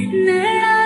नैना